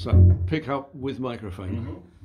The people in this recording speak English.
So pick up with microphone. Mhm.